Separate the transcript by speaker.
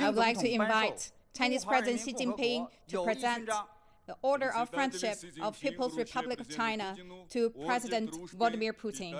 Speaker 1: I would like to invite Chinese President Xi Jinping to present the Order of Friendship of People's Republic of China to President Vladimir Putin.